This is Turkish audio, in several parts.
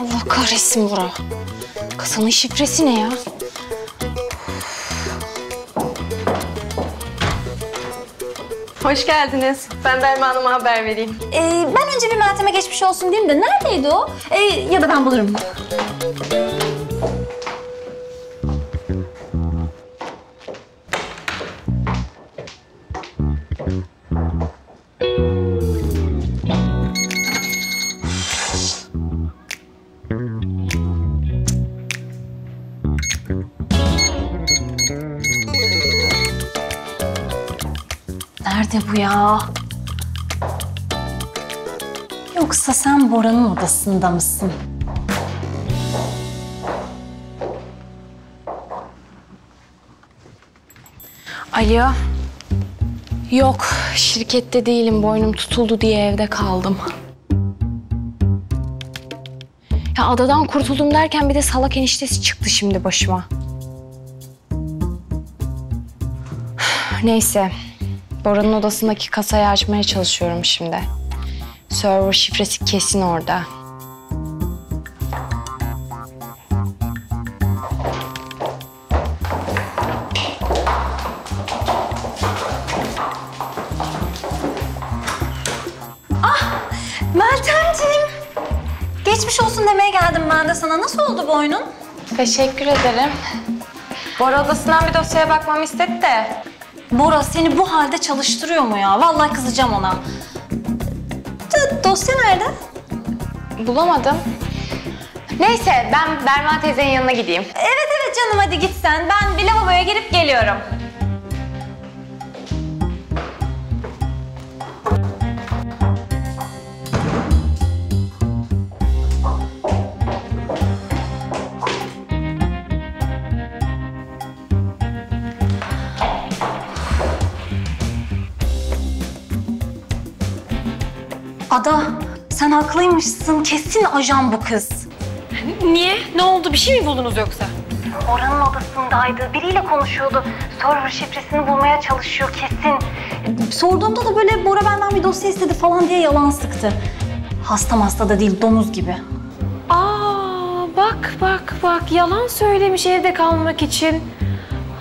Allah kahretsin Bora. Kasanın şifresi ne ya? Hoş geldiniz. Ben Belma Hanım'a haber vereyim. Ee, ben önce bir Meltem'e geçmiş olsun diyeyim de neredeydi o? Ee, ya da ben bulurum. Nerede bu ya? Yoksa sen Bora'nın odasında mısın? Alo. Yok, şirkette değilim. Boynum tutuldu diye evde kaldım. Ya adadan kurtuldum derken bir de salak eniştesi çıktı şimdi başıma. Neyse. Bora'nın odasındaki kasayı açmaya çalışıyorum şimdi. Server şifresi kesin orada. Meltemciğim. Geçmiş olsun demeye geldim ben de sana. Nasıl oldu boynun? Teşekkür ederim. Bora odasından bir dosyaya bakmamı istedi de. Bora seni bu halde çalıştırıyor mu ya? Vallahi kızacağım ona. D- dosya nerede? Bulamadım. Neyse ben Berma teyzenin yanına gideyim. Evet evet canım hadi git sen. Ben bir lavaboya girip geliyorum. Ada, sen haklıymışsın. Kesin ajan bu kız. Niye? Ne oldu? Bir şey mi buldunuz yoksa? Bora'nın odasındaydı. Biriyle konuşuyordu. Server şifresini bulmaya çalışıyor kesin. Sorduğumda da böyle Bora benden bir dosya istedi falan diye yalan sıktı. Hasta hasta da değil, domuz gibi. Aa, bak bak bak. Yalan söylemiş evde kalmak için.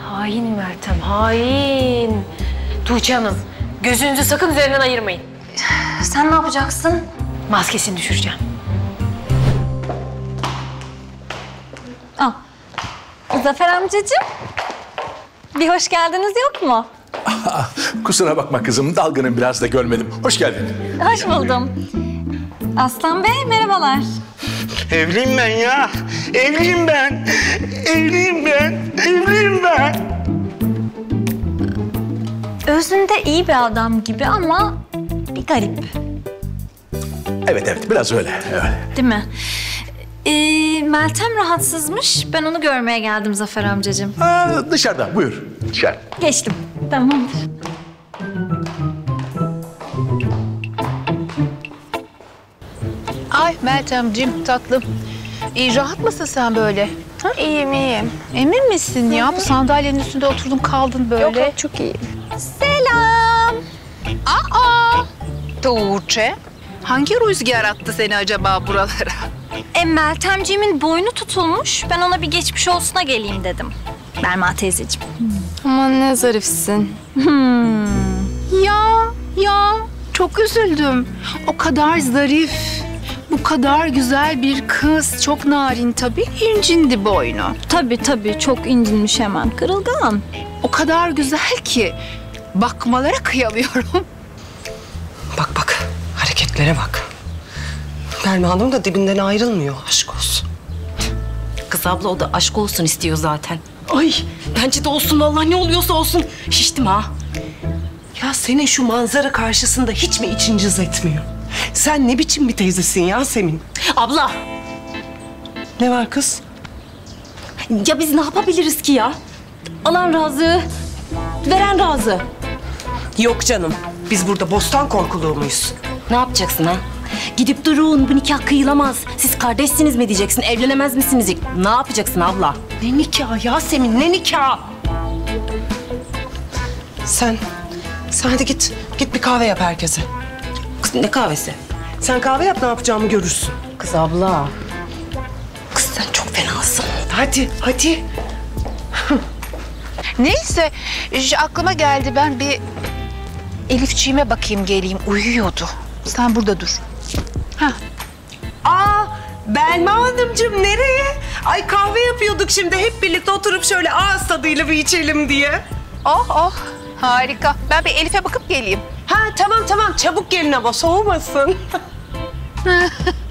Hain Meltem, hain. Tuğçe Hanım, gözünüzü sakın üzerinden ayırmayın. Sen ne yapacaksın? Maskesini düşüreceğim. Al. Zafer amcacığım. Bir hoş geldiniz yok mu? Kusura bakma kızım, dalgının biraz da görmedim. Hoş geldin. Hoş buldum. Aslan Bey merhabalar. Evliyim ben ya. Evliyim ben. Evliyim ben. Evliyim ben. Özünde iyi bir adam gibi ama garip. Evet evet, biraz öyle. öyle. Değil mi? Ee, Meltem rahatsızmış. Ben onu görmeye geldim Zafer amcacığım. Ha, dışarıda, buyur. Dışarı. Geçtim. Tamamdır. Ay Meltemciğim tatlım. İyi rahat mısın sen böyle? Ha? İyiyim iyiyim. Emin misin ya? Bu sandalyenin üstünde oturdun kaldın böyle. Yok yok çok iyiyim. Selam. Aa! Tuğçe. Hangi rüzgar attı seni acaba buralara? E, Meltemciğimin boynu tutulmuş. Ben ona bir geçmiş olsuna geleyim dedim. Belma teyzeciğim. Aman ne zarifsin. Ya, ya. Çok üzüldüm. O kadar zarif, bu kadar güzel bir kız. Çok narin tabii. incindi boynu. Tabii tabii çok incinmiş hemen. Kırılgan. O kadar güzel ki bakmalara kıyamıyorum. Hareketlere bak. Belma Hanım da dibinden ayrılmıyor, aşk olsun. Kız abla o da aşk olsun istiyor zaten. Ay, bence de olsun vallahi ne oluyorsa olsun. Şiştim ha. Ya senin şu manzara karşısında hiç mi için cız etmiyor? Sen ne biçim bir teyzesin Yasemin? Abla Ne var kız? ya biz ne yapabiliriz ki ya? Alan razı, veren razı. Yok canım, biz burada bostan korkuluğu muyuz? Ne yapacaksın ha? Gidip durun bu nikah kıyılamaz. Siz kardeşsiniz mi diyeceksin, evlenemez misiniz? Ne yapacaksın abla? Ne nikah Yasemin, ne nikah? Sen, sen hadi git. Git bir kahve yap herkese. Kız ne kahvesi? Sen kahve yap ne yapacağımı görürsün. Kız abla. Kız sen çok fenasın. Hadi, hadi. Neyse aklıma geldi ben bir Elifçiğime bakayım geleyim uyuyordu. Sen burada dur. Aa, Belma Hanımcığım nereye? Ay kahve yapıyorduk şimdi hep birlikte oturup şöyle ağız tadıyla bir içelim diye. Oh oh harika. Ben bir Elif'e bakıp geleyim. Ha tamam tamam çabuk gelin ama soğumasın.